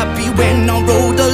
happy when I rode